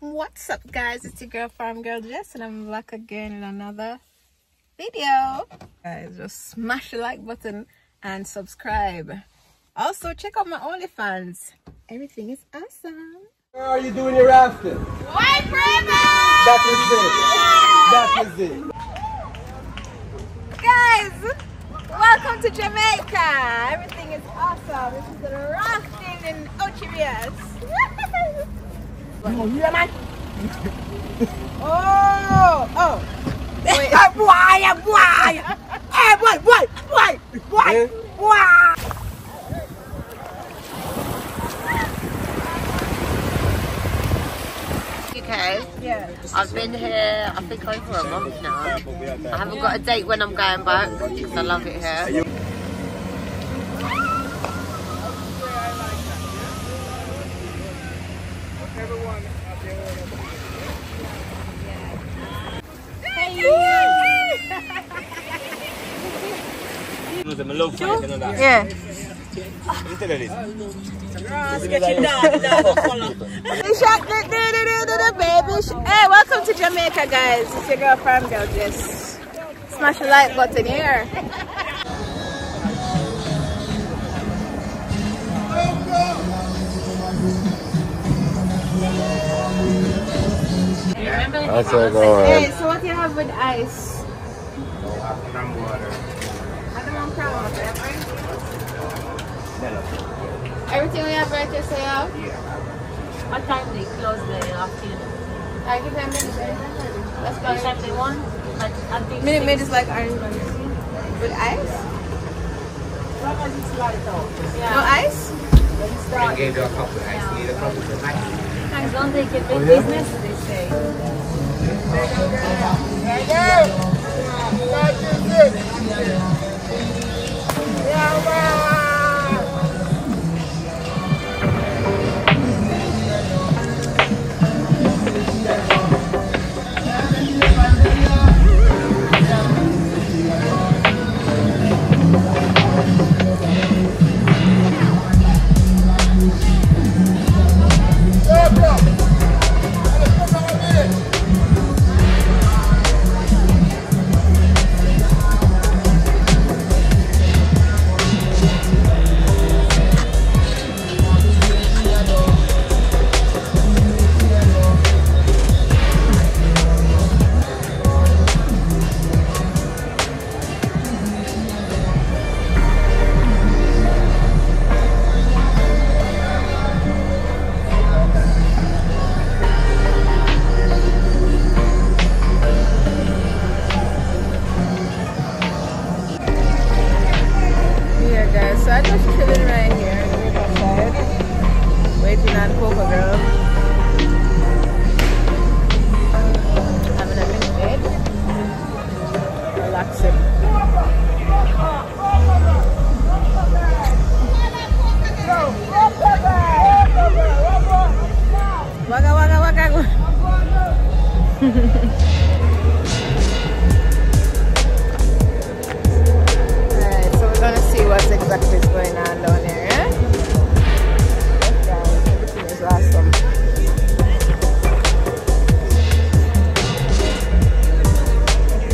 What's up guys? It's your girl Farm Girl Jess and I'm back again in another video. Guys, just smash the like button and subscribe. Also check out my OnlyFans. Everything is awesome. How are you doing your rafting? White River! That is it. That is it. Guys, welcome to Jamaica. Everything is awesome. This is the rafting in Ochi Rios. You hear man? oh, oh. Wait. boy, boy, hey, boy, boy, boy, boy, boy. Okay, Yeah. I've been here I think over a month now. I haven't got a date when I'm going back because I love it here. Yeah. Shot the do do do do do baby. sh- Hey, welcome to Jamaica, guys. It's your girl Farm Girl. Just smash the like button here. That's all go Hey, so what do you have with ice? I don't want crown water, ever. Everything we have right here, so yeah. What time do they close the afternoon? I give them minute maid. That's What about time they want? Like, I think Minute maid is like orange bunny. With ice? No ice? Thanks, don't take it big business, they say. Yeah, guys. So I just chilling right here in riverside, waiting on Coco Girl. Having a minute bed, relaxing. Waka waka waka. going on down there, eh? Yes, guys, everything is awesome.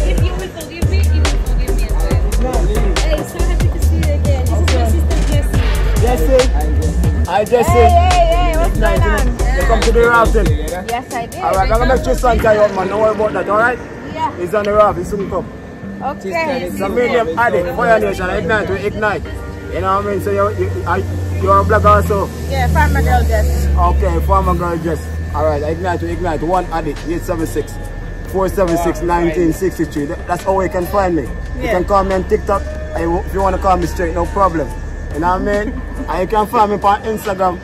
If you will forgive me, you will forgive me as well. Hey, so happy to see you again. This is my sister Jessie. Hi Jesse. Hey, hey, hey, what's going on? Welcome to the rafting. Yes, I did. Alright, I'm gonna make tie you up man. Don't worry about that, alright? Yeah, He's on the raft, he soon come. okay. So me name Adi, Fire Nation, Ignite, we ignite. You know what I mean? So you, you, are- you're a black also? Yeah, farmer girl just. Okay, former girl just. Alright, ignite to ignite. One addict, 876 476 1963. That's how you can find me. You can call me on TikTok. If you want to call me straight, no problem. You know what I mean? and you can find me on Instagram.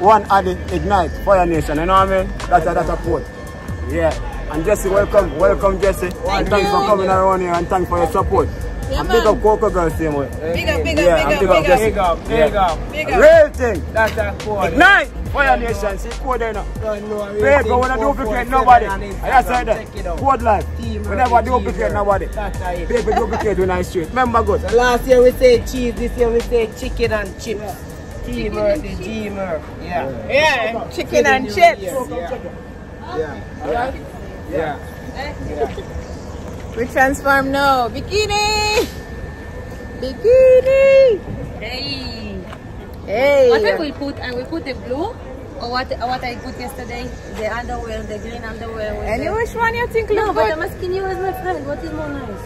One addict, ignite, Fire Nation. You know what I mean? That's a, that's a quote. Yeah. And Jesse, welcome. Welcome, Jesse. and thanks for coming around here and thanks for your support. Yeah, and big up Coco Girl same way. Big up, big up, Yeah, big and up, big up. Jesse. up, big up. Big up. Real thing. That's a code. Ignite! Fire Nation, see code there now. Don't know, real Paper, when I duplicate 447 nobody. I just said that. out. Code life. Team We never Murphy, duplicate nobody. That's it. Paper duplicate when I straight. Remember good. So last year we say cheese, this year we say chicken and chips. Team Murphy, G Murphy. Yeah. Yeah, chicken and chips. Yeah. Yeah. Yeah. Eh? We transform now. Bikini! Bikini! Hey. Hey! What I will put? I will put the blue or what what I put yesterday? The underwear, the green underwear. Any the... which one you think No, look but good? I'm asking you as my friend. What is more nice?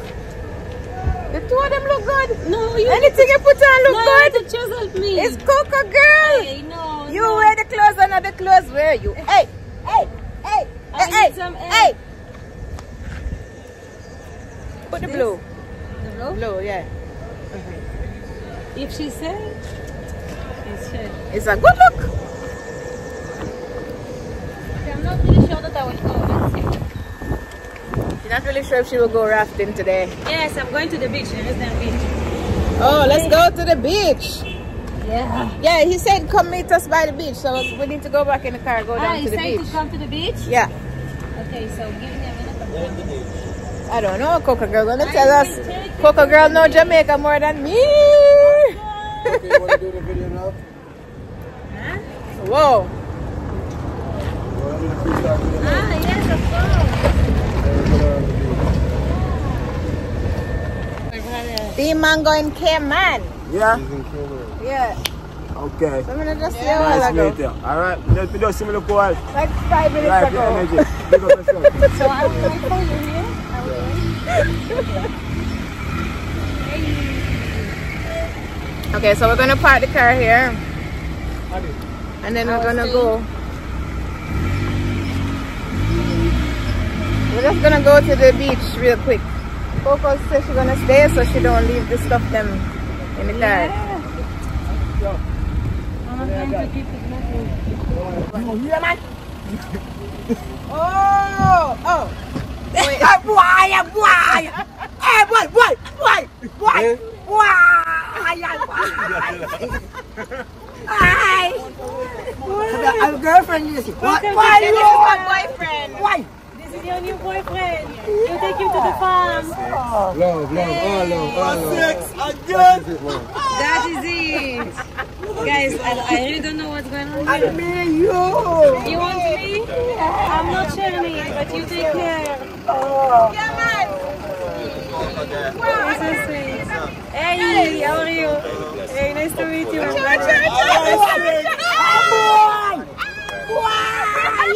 The two of them look good. No, you. Anything you put on look no, good. the just help me. It's Coco girl. Hey, no. You no. wear the clothes, another clothes wear you. Hey, hey, hey, I hey, need hey, some air. hey. Put the This? blue. The blue? Blue, yeah. If she said, it's she. It's a good look. Okay, I'm not really sure that I will go. Let's see. She's not really sure if she will go rafting today. Yes, I'm going to the beach. There is the beach. Oh, let's go to the beach. Yeah. Yeah, he said come meet us by the beach, so we need to go back in the car, go Ah, down you to the say beach. to come to the beach? Yeah. Okay, so give me a minute. I'm. I don't know, Coco Girl gonna tell us. Coco Girl know Jamaica more than me. Okay, want to do the video now? Huh? Whoa. You want to do the freestyle video now? Ah, yes, of course. The mango in Cayman. Yeah? Yeah. Okay. So I'm gonna just see a Nice while meet you. Alright, let me just see me look Like five minutes your ago. energy. Big up yourself. So I will wait for you here. Okay, so we're gonna park the car here. And then we're gonna go. We're just gonna go to the beach real quick. Coco says she's gonna stay so she don't leave the stuff them in the car. I'm going to keep it moving. Oh! Oh! Hey, boy, hey, boy. Hey, boy, boy, boy, boy. Boy, Hi. I'm girlfriend, you see. Why, why, This is my boyfriend. why? This is your new boyfriend. You take him to the farm. Love, love, all love, all love. That is it. Guys, I, I really don't know what's going on I here. mean you. You want me? I'm not sharing it, but you take care. Yeah, man. This is sweet. Hey, how are you? Hey, nice to meet you. I'm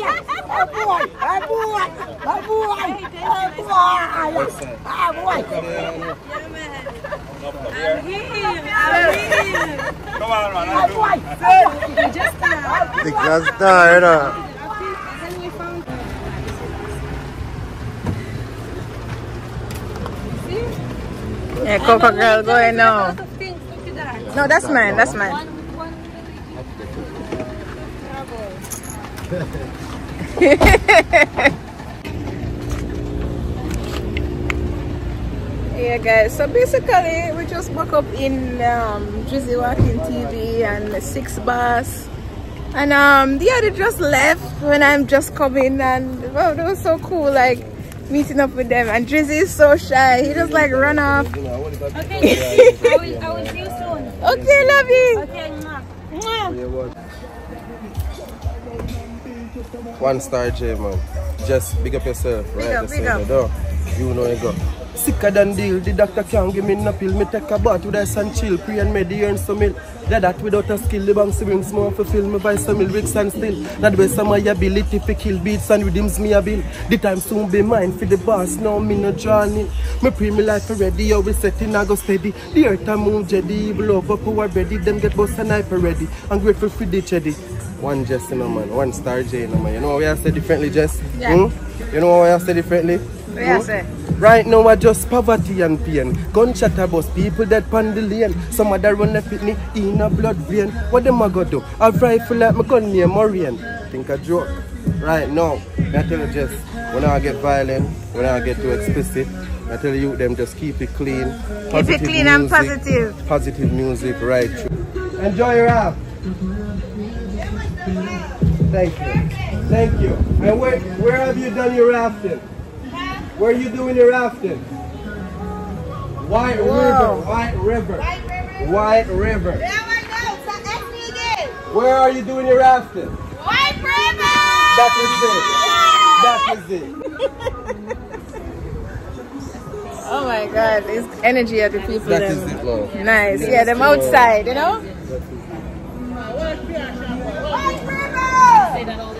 here. I'm here. Just now. The class star, you know. Then we found Yeah, Coco girl going now. lot of things. Look at that. No, that's mine. That's mine. One with one Bravo. Yeah, guys. So basically, we just woke up in um, Drizzy Walking TV and Six Bus. And um, yeah, they just left when I'm just coming, and wow, that was so cool. Like meeting up with them. And Drizzy is so shy. He just like run off. Okay, I will, I will see you soon. Okay, love you. Okay, mwah. Mwah. One star J man. Just big up yourself, right? up, Just big up. door. You know you go. Sicker than deal, the doctor can't give me no pill. Me take a bath with ice and chill, pray and medi earn some meal. That that without a skill, the banks brings more fulfill me by some lyrics and still. That way some your ability to kill beats and redeems me a bill. The time soon be mine for the boss, now me no journey. Me pray me life already, always setting I go steady. The earth I move jedi, evil over power ready, them get boss and hyper ready. I'm grateful for the cheddy. One Jess, you know, man. One star J, you know, man. You know what we have said differently, Jess? Yeah. Hmm? You know what we have said differently? What you say? Right now, I just poverty and pain. Gunshot a bus, people dead pan the lane. Some other run left with me in a blood vein. What them a go do? A rifle like my gun near Morian. Think a joke. Right now, I tell you just, when I get violent, when I get too explicit, I tell you them just keep it clean. Keep it clean and positive. Positive music, right. Enjoy your rap. Thank you. Thank you. And where, where have you done your rafting? Where are you doing your rafting? White River. White River. White River. Where are you doing your rafting? White River! That is it. That is it. Oh my god, it's energy of the people. That them. is it, love. Nice. Yeah, them outside, you know? Say that all the time.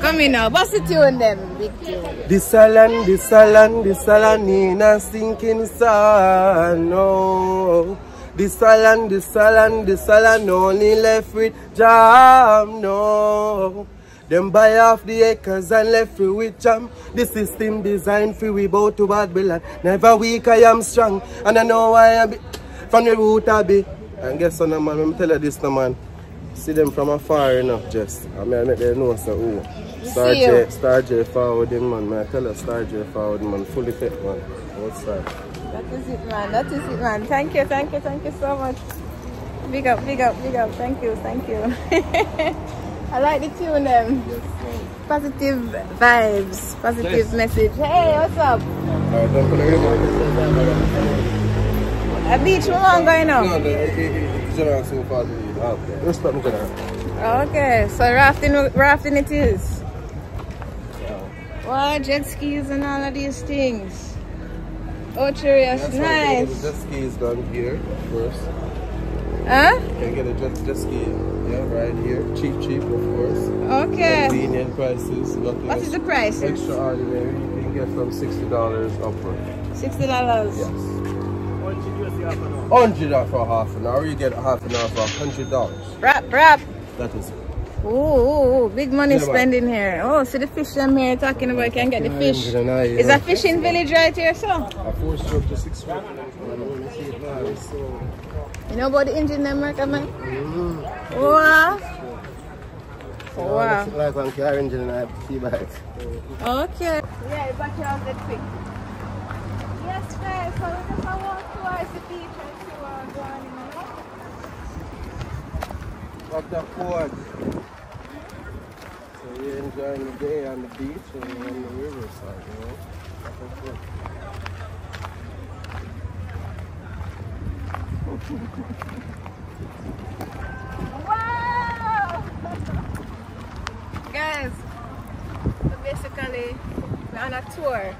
Come in now, bust the tune them, big tune. The salon, the salon, the salon in a sinking sun. No. The salon, the salon, the salon only left with jam. No. Them buy off the acres and left we with jam. This is the system designed for we both to Babylon. Never weak, I am strong. And I know why I be. From the root I be. And guess what, man? Let me tell you this, no, man. See them from afar enough, just. I mean, I make them know, so, ooh. Star see J. Star J forward him, man. Man, I tell you, Star J forward, man. Fully fit, man. Outside. That is it, man. That is it, man. Thank you, thank you, thank you so much. Big up, big up, big up. Thank you, thank you. I like the tune, them. Positive vibes, positive message. Hey, what's up? Alright, don't put it in. A beach, we want going No, now. General so far to leave. Okay. Respect me, general. Okay, so rafting, rafting it is. Wow, jet skis and all of these things. Oh, curious, That's why you can get a nice. jet ski is done here first. Huh? You can get a jet, jet ski, yeah, right here. Cheap, cheap, of course. Okay. Convenient prices. Nothing What is the price? extraordinary. You can get from $60 upward. Sixty dollars. Yes. 100 for half an hour. You get half an hour for $100. Rap, rap. That is Ooh, ooh, ooh, big money Yeah, man. spending here. Oh, see the fish them here talking about Can't get the fish. Is a fishing village right here, so? A four stroke to six stroke. You know about the engine them recommend? Mm-hmm. Wow. Wow. Like on car engine and I have see back. Okay. Yeah, but you have the quick. Yes, fair. So we just walk towards the beach and see port. So you're enjoying the day on the beach and on the riverside, you know? Wow! Guys, so basically, we're on a tour.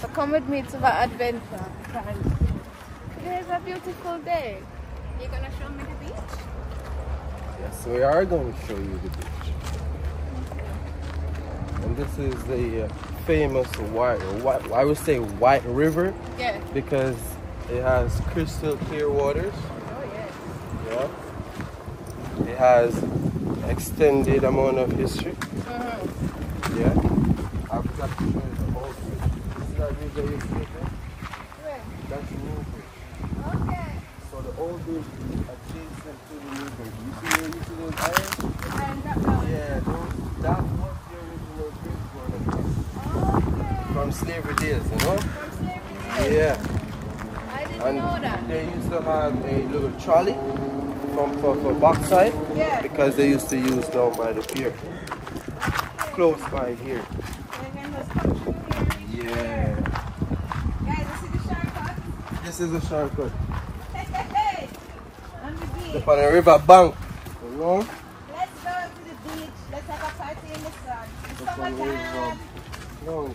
So come with me to the adventure. Because Today is a beautiful day. You gonna show me the beach? Yes, we are going to show you the beach. And this is the uh, famous white, white, I would say white river Yeah. because it has crystal clear waters. Oh yeah. Yeah. It has extended amount of history. Yeah. I've got to show you the whole bridge. This is river you see there? Where? That's the new bridge. Okay. So the old bridge is adjacent to the new. You see where you see those irons? And that down. Yeah, those, that was the original going across. Okay. From slavery days, you know? From slavery days. Yeah. I didn't And know that. they used to have a little trolley from for, for backside Yeah. because they used to use down by the pier. Close by here. And then just come through here. Yeah. Guys, you see the shortcut? This is a shortcut. Hey, hey, hey. On the beach. Up on the river bank. You know? Let's go to the beach. Let's have a party in the sun. It's on summertime. No.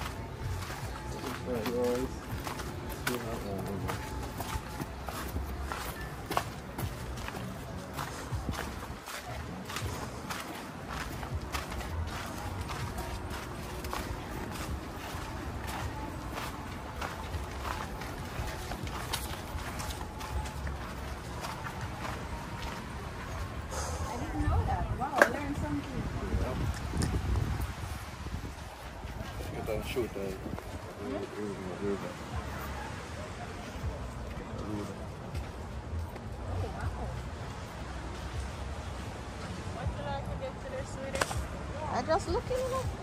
Right, guys. See how that river. I didn't know that. Wow, I learned something. Shoot and shoot and river, river. What did I forget to there, just looking it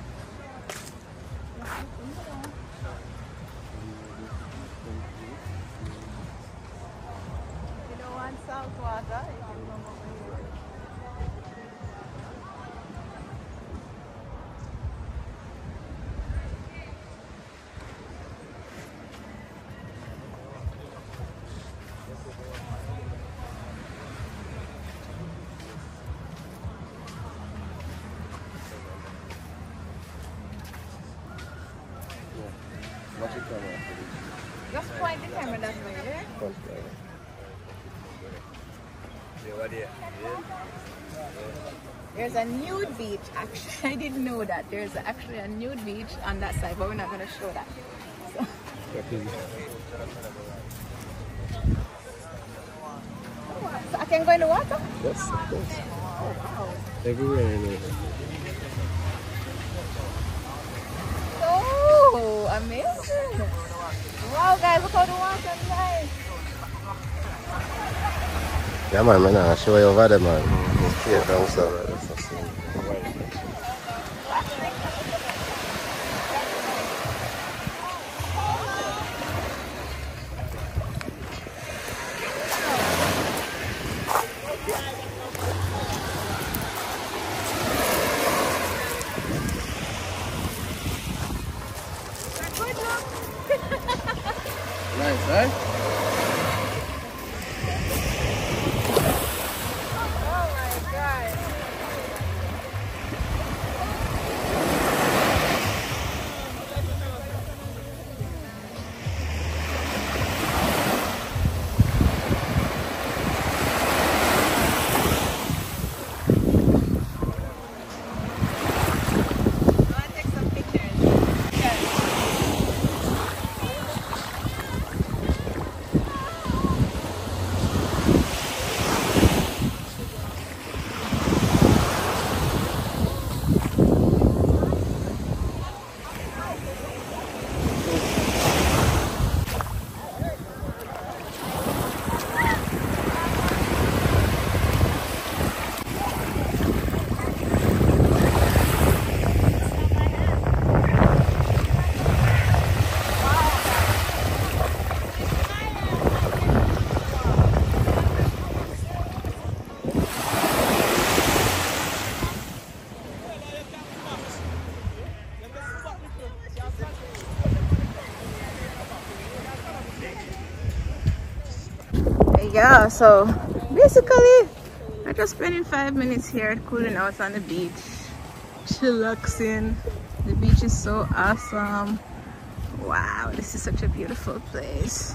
There's a nude beach. Actually, I didn't know that. There's actually a nude beach on that side, but we're not going to show that. So I can go in the water? Yes, of course. Oh, Everywhere in it. Oh, amazing. Wow, guys, look how the water is nice. Yeah, man, man, I'll show you over there, man. Just here, down south, yeah so basically i just spending five minutes here cooling out on the beach chillaxing. The beach is so awesome. Wow this is such a beautiful place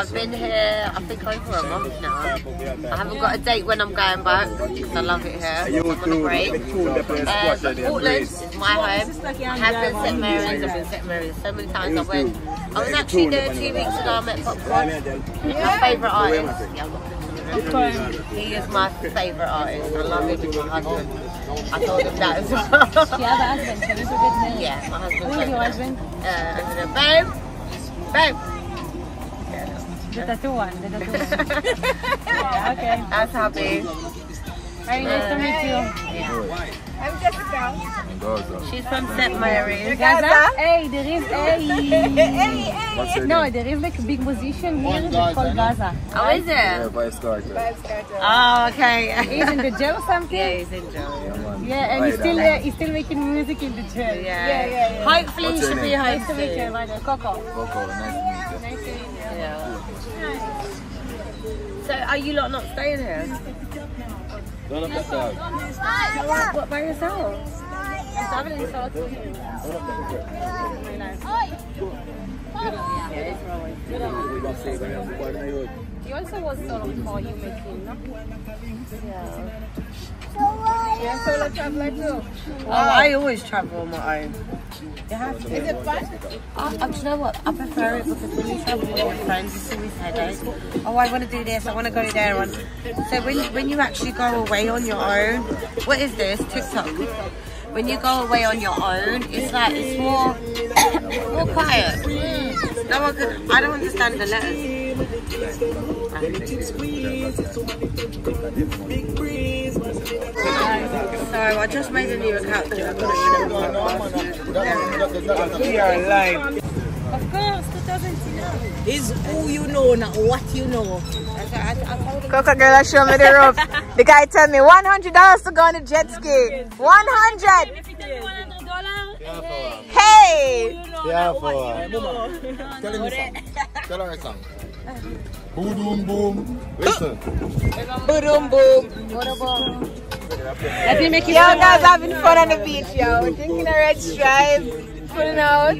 I've been here, I think over a month now. I haven't got a date when I'm going back because I love it here. I'm on a break. Um, Portland is my home. I have been St Mary's, I've been St Mary's so many times. I went. I was actually there two weeks ago. I met Popcaan. He's my favourite artist. Yeah, I've got pictures of him. He is my favourite artist. I love him. He's my husband. I told him that as well. You have a husband, so you forget me. yeah, my husband. Who is your husband? Uh, I said, babe, babe. The tattoo one, the tattoo one. yeah, okay. That's happy. Very nice to meet you. i'm jessica She's from St Mary's. Gaza? Hey, there is hey a... hey No, there is like a big musician here that's called Gaza. Oh, is it? Vybz Kartel. Vybz Kartel. Oh, okay. He's in the jail or something? yeah, he's in jail. Yeah, and he's still uh, he's still making music in the jail. Yeah. yeah, yeah, yeah. Hopefully, he should be home Nice to meet you, soon. brother. Coco. Coco, nice So, are you lot not staying here? Don't look at dog. What, what by yourself? I'm traveling so too. Very nice. We don't say when I'm born in the hood. He also was sort of for you making, no? Yeah. Yeah. You're solo traveler too. Oh, I always travel on my own. You have to. Is it fun? I, I, do you know what? I prefer it because when you travel with your friends, it's always headache. Oh, I want to do this. I want to go there. And so when when you actually go away on your own, what is this TikTok? When you go away on your own, it's like it's more more quiet. Mm. No one could. I don't understand the letters. Sorry, I just made a new account. I'm gonna We are live. Of course, 2009. It's who you know, not what you know. Coca girl show me the rope. the guy tell me $100 to go on the jet ski. 100 If you tell $100, hey, Hey! Yeah, for Tell him a song. Tell her a song. Boom, boom. Listen. Boom, boom. let me make Yo, guys having fun on the beach, yo. Drinking a red stripe. Pulling out.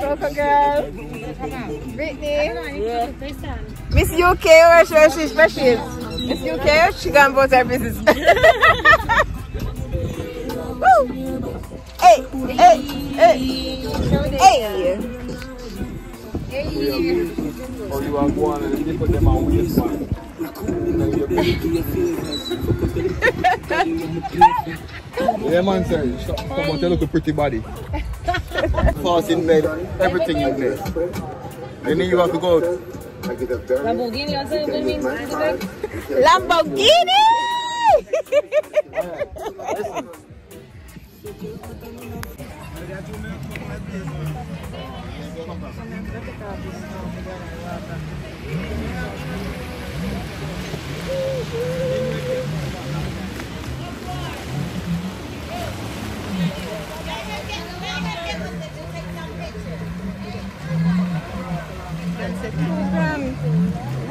Coca girl. Brittany. Miss UK, where she, where she, where she is? Miss UK, she gone about her business. Woo! Hey, hey, hey, hey. Or you are going and they put them on waist man. Yeah man sir, stop come on, tell look a pretty body. Fast in bed, everything in bed. Then you have to go out. Lamborghini, also it means Lamborghini! One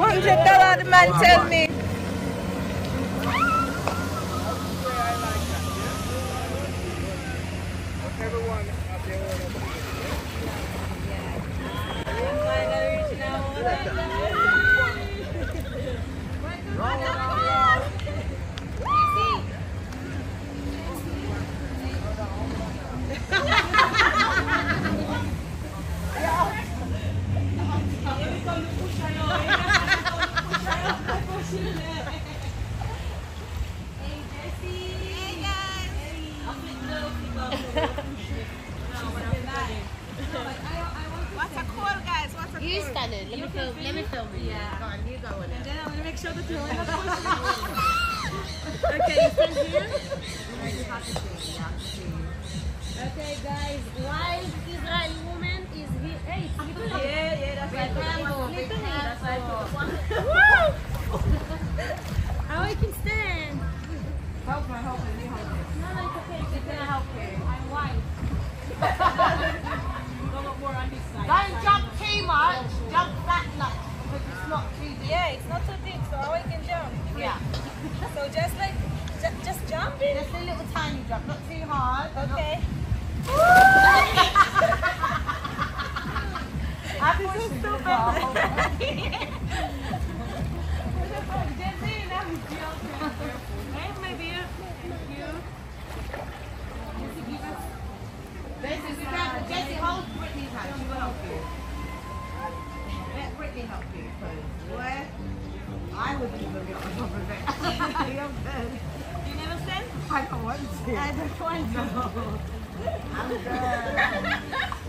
hundred dollar, man just. Just a little tiny jump, not too hard. Okay. I was stupid. Jesse, be careful. Jesse, hold Brittany's hand. She will help you. Let Brittany help you. Boy, I wouldn't even get on top of it. You're good. You never stand? I don't want to. I don't want to. I'm good.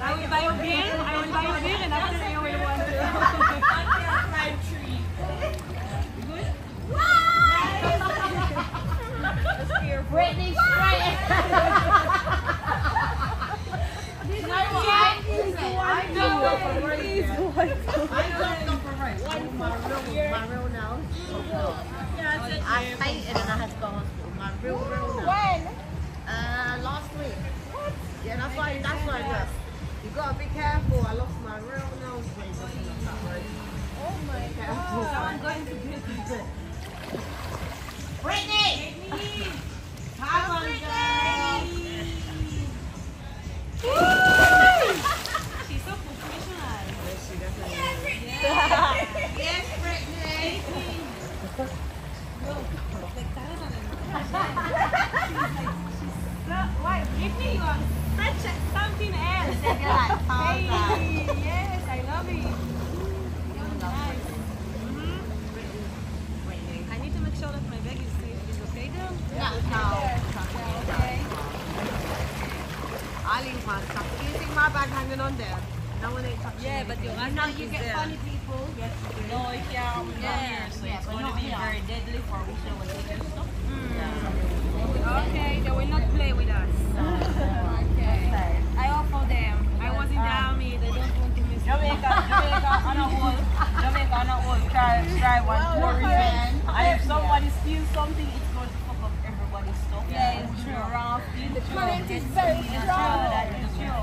I will buy a beer. I will buy a beer and after you will want to. Brittany straight. you know what I do? I know what for right here. I don't know for right. One my real, my real nails. I fainted and I had to real, real nice. When? Uh, last week. What? Yeah, that's why, that's why, look. You gotta be careful. I lost my real nose ring. Oh my god. So I'm going to Brittany! On there. No one ain't touching Yeah, but your You know accent you get there. funny people. No, if you're out here, so it's going to be very deadly for whichever they do stuff. Okay, they will not play with us. okay. I offer them. I was in uh, the army. They don't want to miss Jamaica, Jamaica on a whole, Jamaica on a whole try, try one tourism. And if somebody steals something, it's going to fuck up everybody's stuff. Yeah, it's true. Rough, The current is very strong. That is true.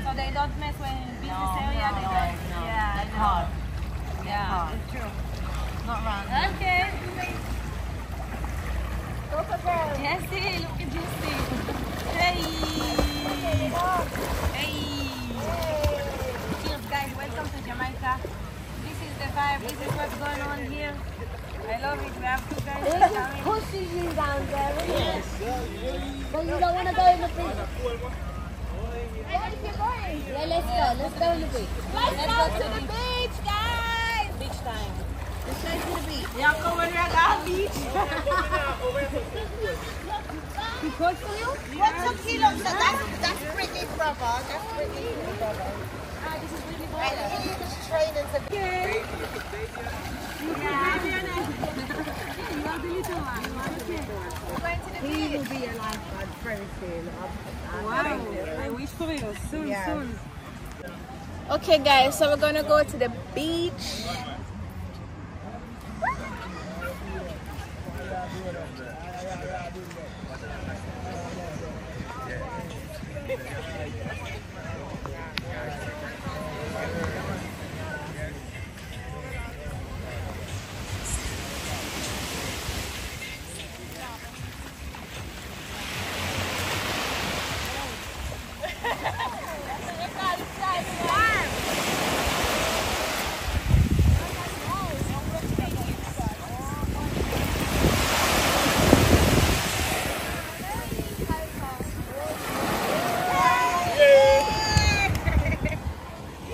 So they don't mess when in business area. They don't. Yeah, I know. Yeah, it's true. Not wrong. Okay. Jessie, look at Jessie. Hey. Hey. Cheers, guys. Welcome to Jamaica. This is the vibe. This is what's going on here. I love it. We have two guys coming. pushes you down there, isn't it? But you don't want to go in the beach. Yeah, let's go. Let's go to the beach. Let's go to the beach, guys. Beach time. Let's go to the beach. Yeah, come on, we're at the beach. Good for you? What's up, kilo? So that's, that's Britney's brother. That's Britney's brother. Ah, this is really He will be a lifeguard very. Wow. I wish for you soon, soon. Okay, guys, so we're gonna go to the beach.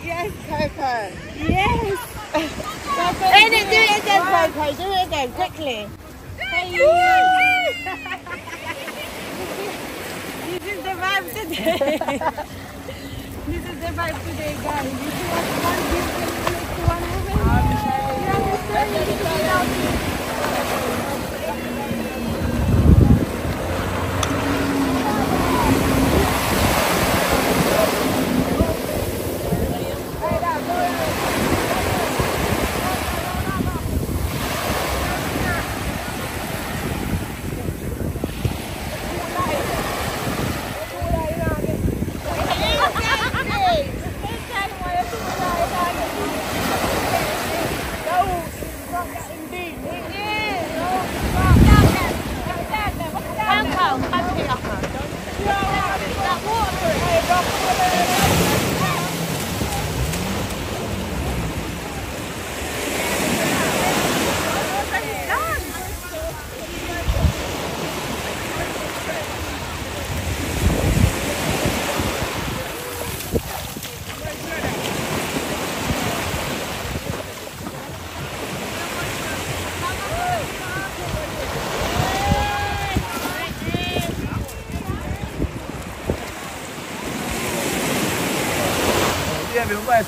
Yes, Coco. Yes. And do it again, Coco. Do it again, quickly. This is the vibe today. this is the vibe today, guys. You see what one gives to one woman? You understand? You need to be out here.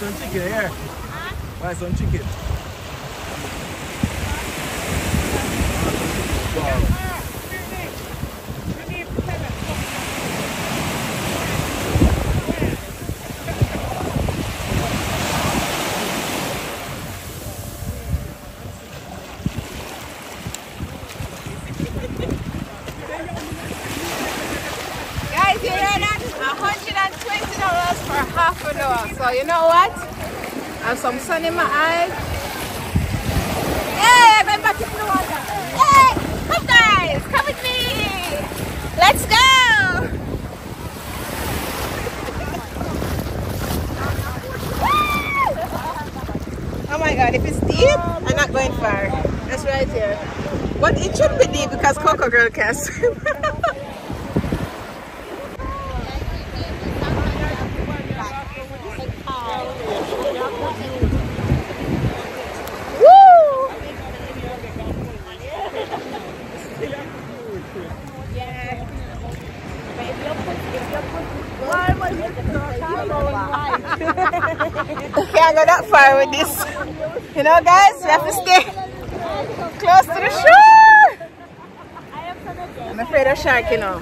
Yeah, we'll buy some chicken here. Buy some chicken. deep, I'm not going far. That's right here. But it should be deep because Coco Girl can swim. can't go that far with this. Know, guys, we have to stay close to the shore. I'm afraid of shark, you know.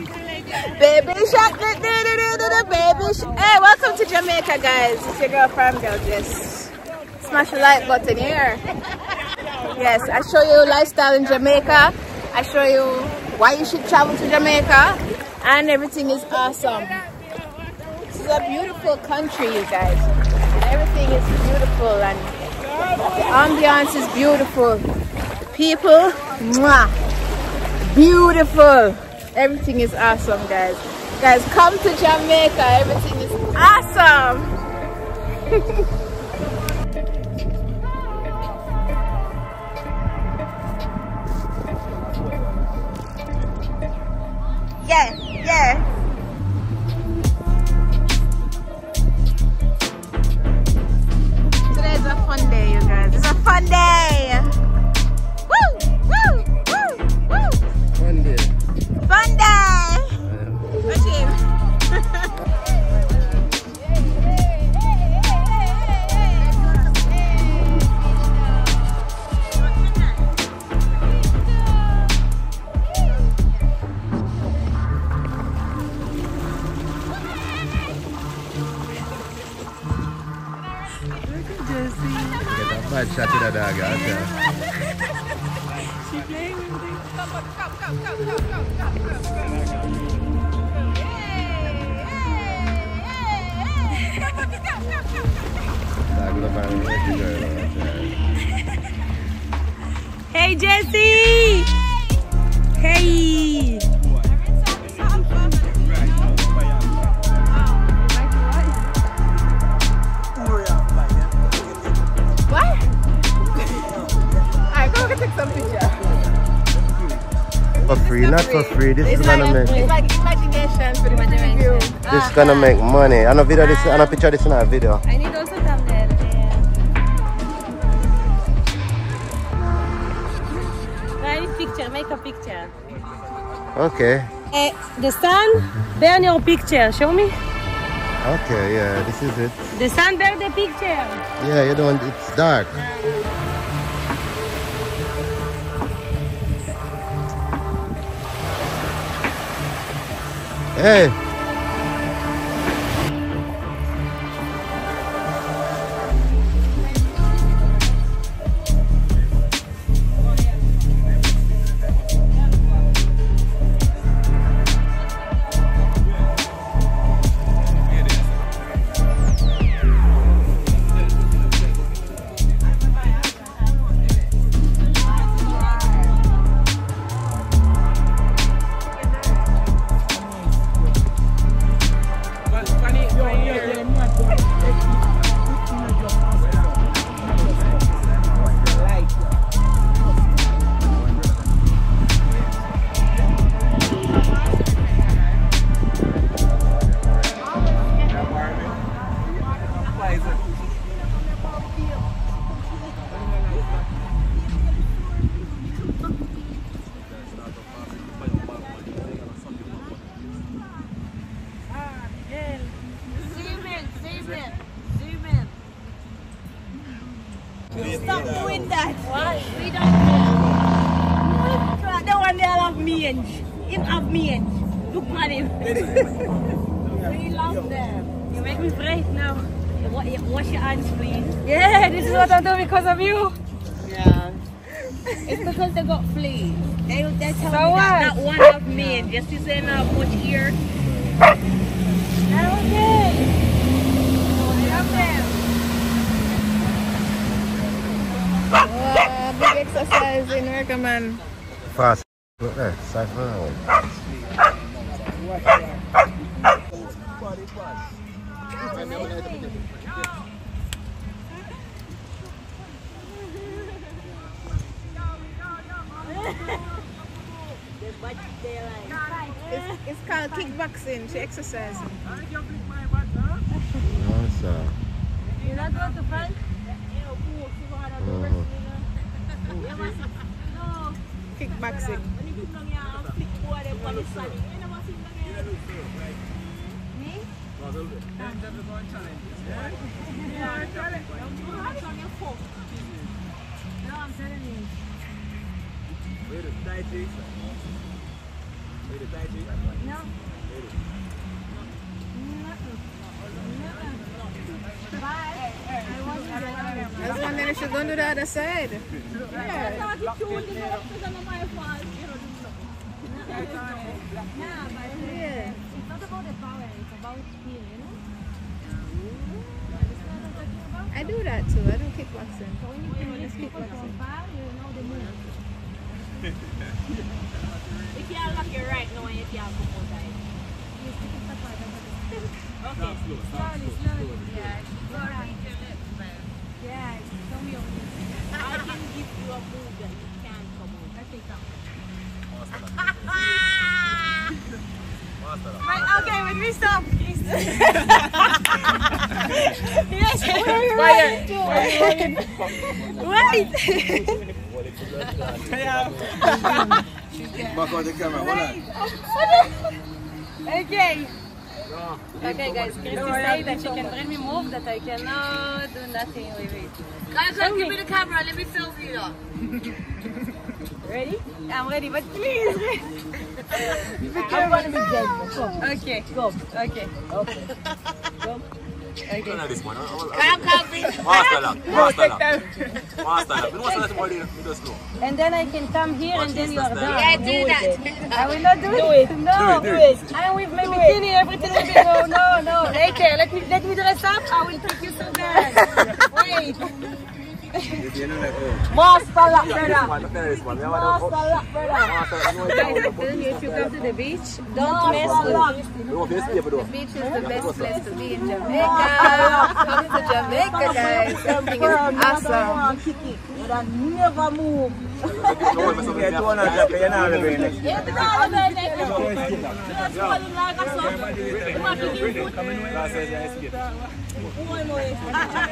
Baby shark, do, do, baby shark. Hey, welcome to Jamaica, guys. It's your girl, Farm Girl. Smash the like button here. Yes, I show you lifestyle in Jamaica. I show you why you should travel to Jamaica. And everything is awesome. This is a beautiful country, you guys. Everything is beautiful and ambiance is beautiful. People, mwah, beautiful. Everything is awesome, guys. Guys, come to Jamaica. Everything is awesome. is It's gonna make imagination for the this gonna make money. I know video this I know ah. picture this in a video. I need also thumbnail. Right, picture, make a picture. Okay. Eh, the sun, burn your picture. Show me. Okay, yeah, this is it. The sun, burn the picture. Yeah, you don't it's dark. Ah. Hey. So me what? that not one oh. of me. Just to say not much ear. Okay. Love them. Wow, big exercise in work, man. Fast. Look there, siphon out. It's, it's called kickboxing. She exercising. Also. You not going to fight? Mhm. Kickboxing. boy them on the sun. You never seen them again. Me? Yeah, challenge. Don't do that on your phone. No, I'm telling you. No. Bye. I wasn't there. I was wondering if she's going to the other side. I thought you tuned in up because of my fault. You know, do something. Yeah, but Yeah. it's not about the power, it's about feel, you know? Understand what I'm talking about? I do that too. I do kickboxing. So when you can lift people from far, you know the move. You stick it apart and put it- Okay. Slowly, slowly. Yeah. Alright. Yeah, show me over here. I can give you a move that you can't come out. Okay, come. Right, okay, when we stop, please. Yes, Back on the camera, hold on. Okay. Okay, guys, Christy say that she can bring me move that I cannot do nothing with it. Guys, come give me the camera. Let me film you. Ready? I'm ready, but please. I'm gonna be dead. Okay, go. Okay. Okay. Go. Okay. And then I can come here and then you are done. Yeah, do that. I will not do, it. No, do it. I am with my bikini, everything will be no, no, no. Later, let me let me dress up. I will take you so bad. Wait. If you know that. Master lock, brother. one. Look at this one. We have Master lock, brother. master lock. You know Guys, I'm telling you, if you come to the beach, don't mess with You know this paper though. The beach is the best place to be in Jamaica. Come to Jamaica, guys. Everything is awesome. Never move.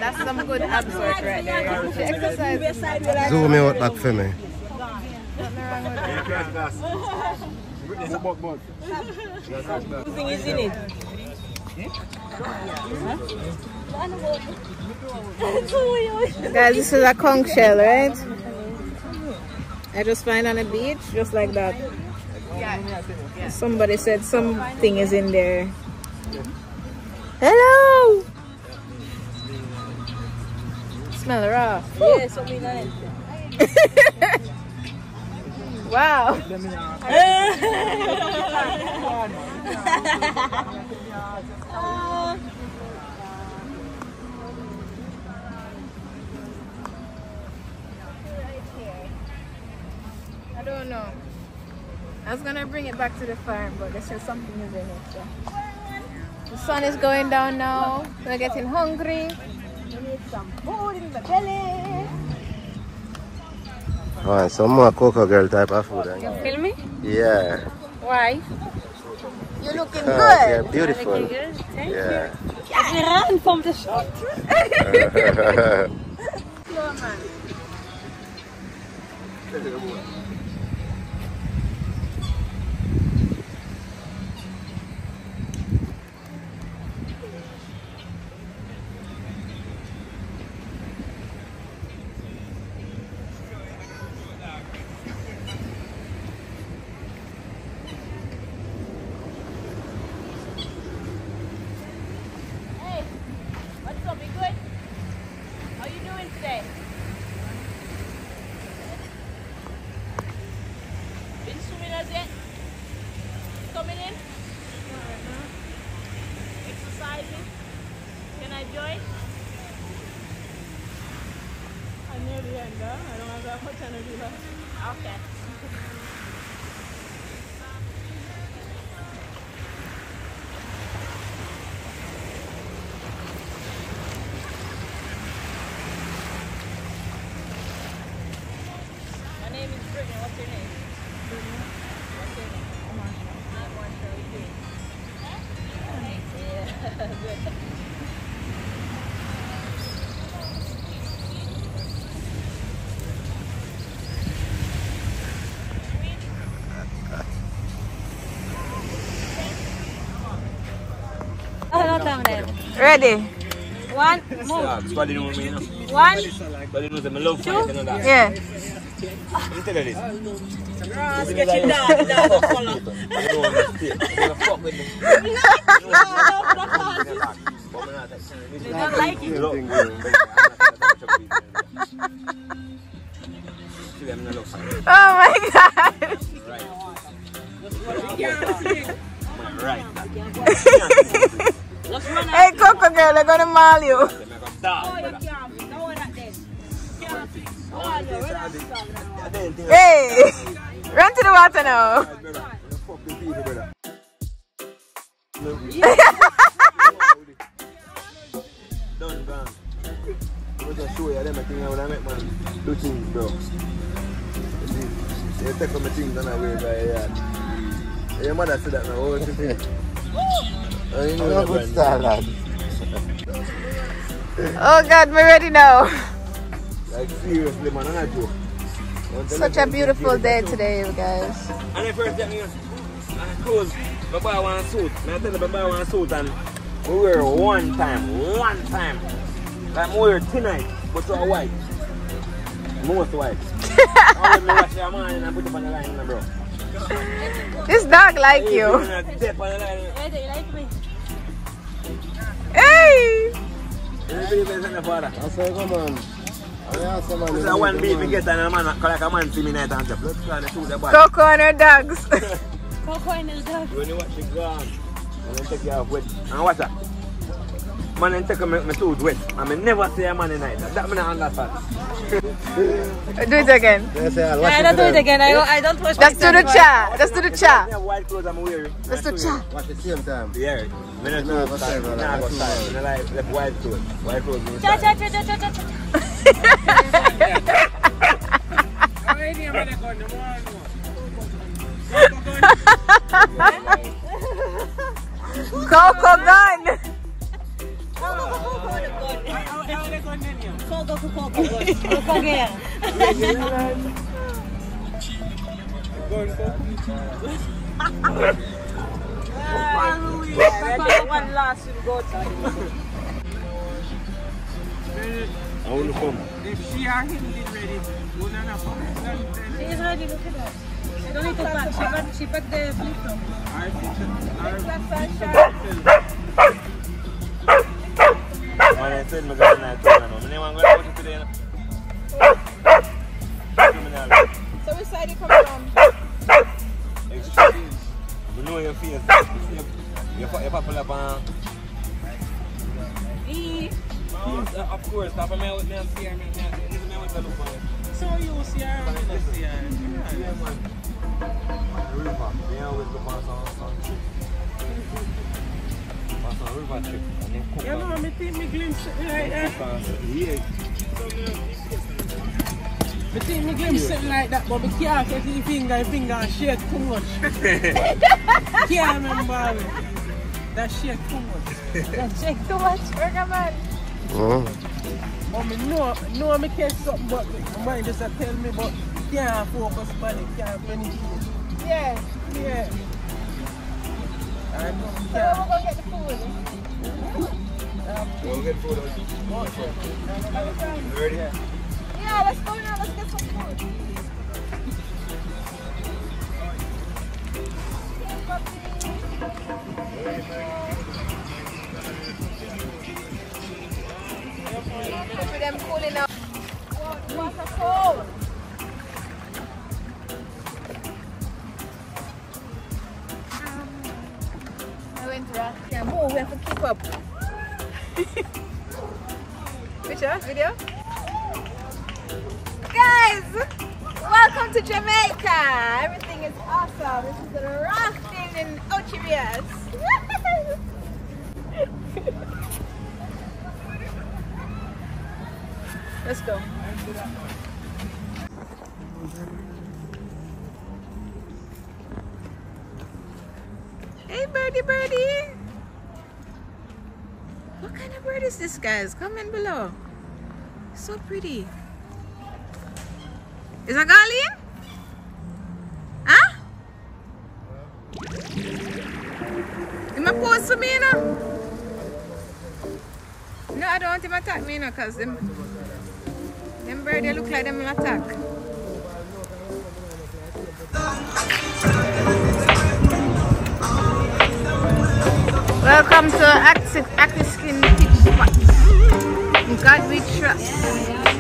Don't mess up with Yeah, me. two hundred jacket, you're not living next. It's all of it. Just call him like a son. You want to give food. That's some good abs work right there. She exercise. Zoom me out back for me. Buck, buck. Is in it. Guys, this is a conch shell, right? I just find on a beach, just like that. Somebody said something is in there. Hello! Smell raw. Yeah, something like Wow. I don't know. I was gonna bring it back to the farm, but they said something is in it. So. The sun is going down now. We're getting hungry. We need some food in the belly. Alright, some more Coco girl type of food. eh? Feel me? Yeah. Why? You're looking Uh, good. yeah, beautiful. Thank Yeah. you. Run from the shot. Slow, man. Hey, what's up? You good? How you doing today? Been swimming as yet? Coming in? Exercising? Can I join? I'm near the end, huh? I don't have that much energy left. Okay. My name is Brittany. What's your name? What's your name? I'm Marsha. I'm Marsha. How you doing? Yeah, good. Ready? One, move. Yeah, Squaddy know me, you know. One, Squaddy knows that I love fight, you know that. Yeah. Let me tell you this. Sketchy dog, dog of color. I don't want to stay. I'm gonna fuck with them. But I'm not that kind of- they don't like it. Look, I'm not that kind of people. See, I'm not love fight. Oh my god. Right. Just run Hey, Coco girl, they're gonna maul you. Oh, Hey, run to the water now. I'm just show you them thing I man do things, bro. You take my things and I wear by yard. Your mother said that now, what? Oh, you know that, good man. style, lad. Oh god, we're ready now. Like seriously, man, I'm not joke. Such a beautiful day today, you guys. And the first time, you know, I close, I buy one suit. I tell them I buy one suit and we wear one time, one time. Like we wear tonight, but you're white. Most white. I will wash your man and put it on the line, bro. This dog like you. Father. I say, come on. I ask the man. This is a one beat we get and a man, like a man see me night and jump. Let's try to shoot the ball. Coco and her dogs. Coco and his dog. When you watch it gone, and then take you off wet. And watch that. Man then take my, my suit wet. I mean never see a man in night. That me not understand. Do it again. They say, I'll Yeah, I don't do it again. I, I don't wash Let's do the cha. Let's do the I cha. have white clothes I'm wearing. Let's do cha. At the same time. Yeah. I Nah, do go style, style, brother. nah, go That's style. too When I like left white clothes. White clothes Cha style. cha cha cha cha cha. Coco gun. Coco, Coco, Coco. Coco girl. One last will go to I want to come. She is ready. Look at. She don't need to pack. She packed, she the flip flop. I town. I I'm going to go to today. Course. Top of me, me, me, see her, me, me, this is me, what I look for. So you see her, me, me, see her. Yeah, man. River. Me always look for some, some trip. For some river trip. And then cook You know, me think me glimpse it like that. Yeah. Me think me glimpse it like that, but me can't get the finger, the finger and shake too much. can't remember it. That shake too much. Let's check too much. But me know, know me catch something, but my mind just a tell me, but can't focus on it, can't finish it. Yeah. Yeah. I know, So can't. we're gonna get the food. Go get food out. Ready? Yeah, let's go now. Let's get some food. Look them cooling out. Cold. I went to that. Yeah, move. We have to keep up. Picture? Video? Guys, welcome to Jamaica. Everything is awesome. This is the rafting in Ochi Rios. Let's go. Hey, birdie, birdie. What kind of bird is this, guys? Comment below. So pretty. Is that Garlene? Huh? You my pose for me, you know? I don't want him to attack me, you know, because them bird, they look like them attack. Welcome to Active, Active Skin Teach Spot. God we trust.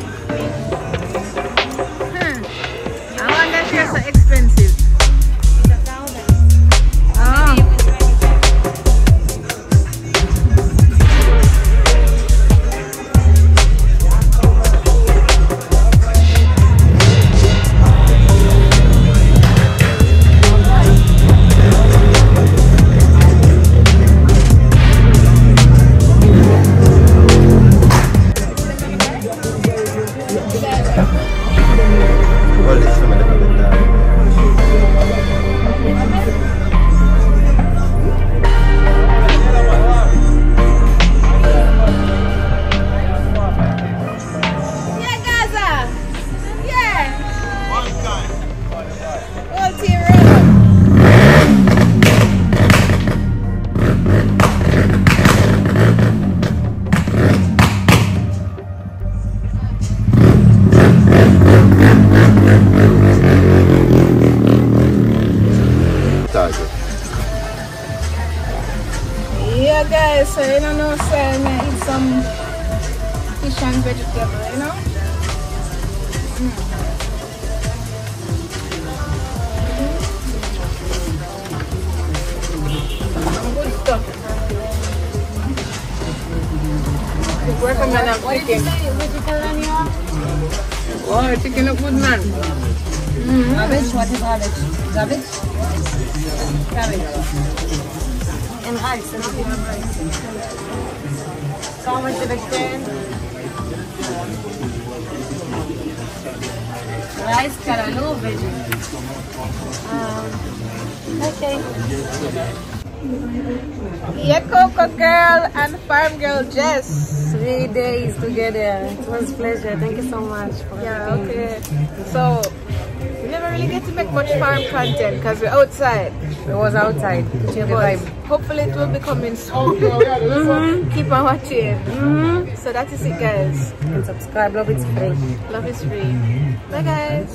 Recommend I'm cooking. Oh, chicken look good, man. Mm-hmm. Cabbage, what is cabbage? Cabbage? Cabbage. And rice. So much the vegetarian? Rice, callaloo, veggie. Um, okay. Coco Girl and Farm Girl Jess. Three days together. It was a pleasure. Thank you so much. For Yeah, everything. okay. So, we never really get to make much farm content because we're outside. It was outside. To change But hopefully it will be coming soon. Mhm. Keep on watching. Mhm. So that is it, guys. And subscribe. Love is free. Love is free. Bye, guys.